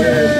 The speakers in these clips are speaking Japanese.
Yeah.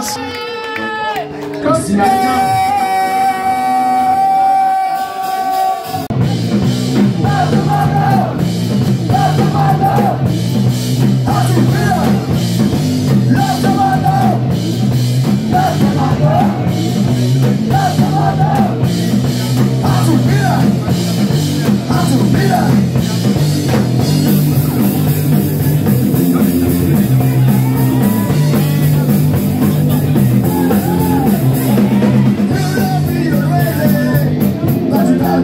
ます。